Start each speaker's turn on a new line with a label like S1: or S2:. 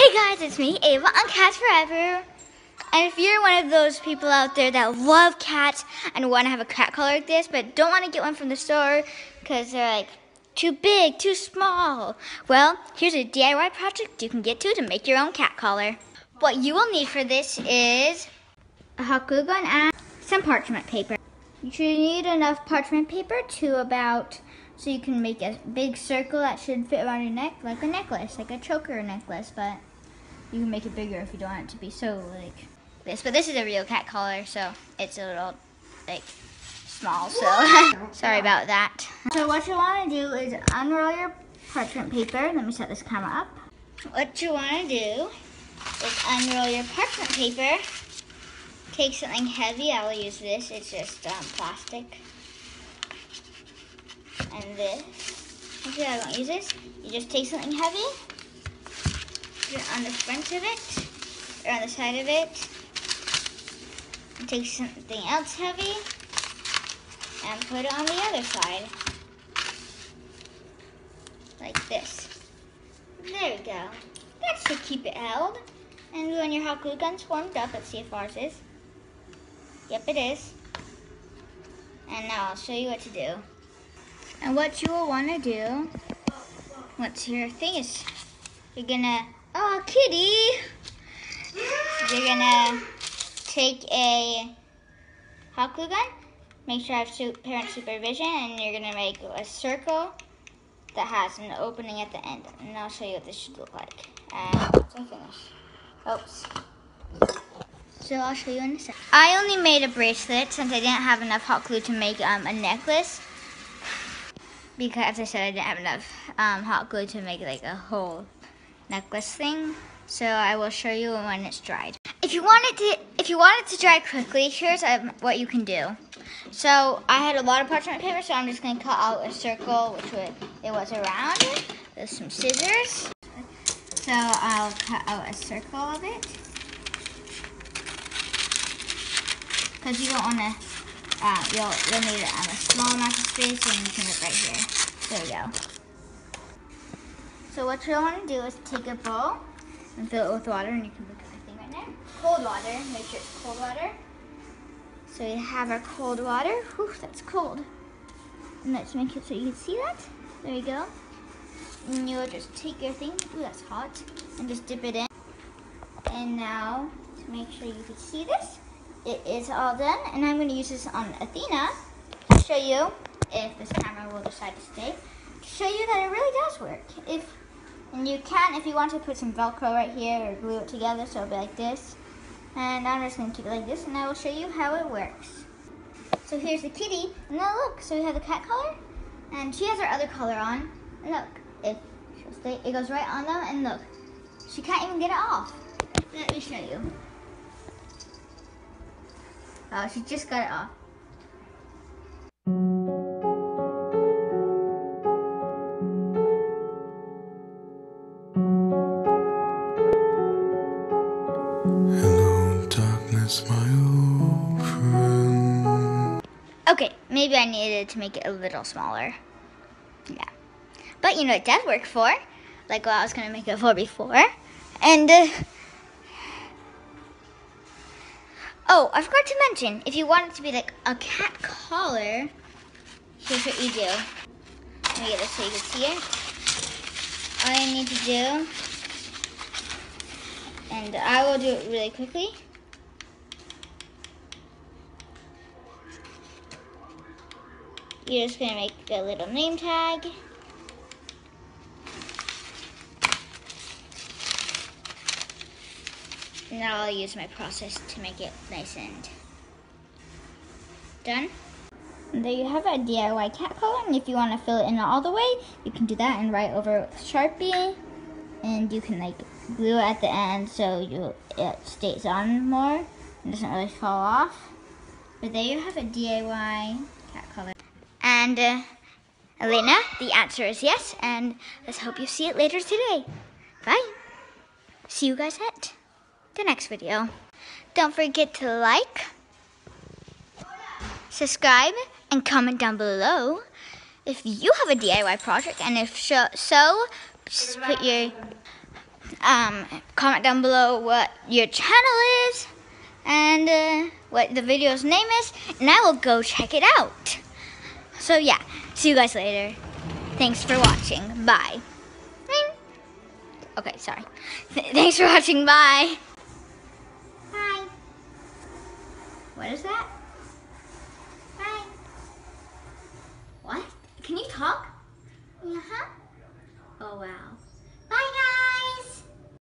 S1: Hey guys, it's me, Ava on Cats Furrever. And if you're one of those people out there that love cats and want to have a cat collar like this, but don't want to get one from the store because they're like too big, too small, well, here's a DIY project you can get to to make your own cat collar. What you will need for this is a hot glue gun and some parchment paper. You should need enough parchment paper to about so you can make a big circle that should fit around your neck like a necklace, like a choker necklace, but you can make it bigger if you don't want it to be so like this. But this is a real cat collar, so it's a little like small, so sorry about that. So what you want to do is unroll your parchment paper. Let me set this camera up. What you want to do is unroll your parchment paper. Take something heavy. I will use this. It's just um, plastic and this. Actually, I won't use this. You just take something heavy, it on the front of it, or on the side of it, take something else heavy, and put it on the other side. Like this. There we go. That should keep it held. And when your hot glue gun's warmed up, let's see if ours is. Yep, it is. And now I'll show you what to do. And what you will want to do, what's your thing is, you're gonna, oh kitty, you're gonna take a hot glue gun, make sure I have parent supervision, and you're gonna make a circle that has an opening at the end. And I'll show you what this should look like. And finish, oops. So I'll show you in a second. I only made a bracelet since I didn't have enough hot glue to make um, a necklace because as I said, I didn't have enough um, hot glue to make like a whole necklace thing. So I will show you when it's dried. If you want it to, if you want it to dry quickly, here's what you can do. So I had a lot of parchment paper, so I'm just going to cut out a circle, which would, it was around. There's some scissors. So I'll cut out a circle of it. Because you don't want to uh, you'll, you'll need um, a small amount of space and you can look right here. There we go. So what you'll want to do is take a bowl and fill it with water and you can look at my thing right now. Cold water, make sure it's cold water. So we have our cold water. Whew, that's cold. And let's make it so you can see that. There you go. And you'll just take your thing, ooh that's hot, and just dip it in. And now, to make sure you can see this, it is all done. And I'm going to use this on Athena to show you, if this camera will decide to stay, to show you that it really does work. If And you can, if you want to put some Velcro right here or glue it together so it'll be like this. And I'm just going to keep it like this and I will show you how it works. So here's the kitty. And now look, so we have the cat collar. And she has her other collar on. And look, she'll stay, it goes right on them. And look, she can't even get it off. Let me show you. Oh, she just got it off.
S2: Darkness, my old friend.
S1: Okay, maybe I needed to make it a little smaller. Yeah. But you know it does work for, like what I was going to make it for before. And, uh, oh, I forgot to mention, if you want it to be like a cat collar, here's what you do. Let me get this so you can see it. All you need to do, and I will do it really quickly. You're just gonna make a little name tag. Now I'll use my process to make it nice and done. And there you have a DIY cat collar, and if you want to fill it in all the way, you can do that and write over with Sharpie. And you can like glue it at the end so you it stays on more and doesn't really fall off. But there you have a DIY. And uh, Elena, the answer is yes, and let's hope you see it later today. Bye. See you guys at the next video. Don't forget to like, subscribe, and comment down below if you have a DIY project, and if so, just put your Um, comment down below what your channel is and uh, what the video's name is, and I will go check it out. So yeah, see you guys later. Thanks for watching. Bye. Okay, sorry. Th thanks for watching. Bye. Bye. What is that? Bye. What? Can you talk? Uh-huh. Oh, wow.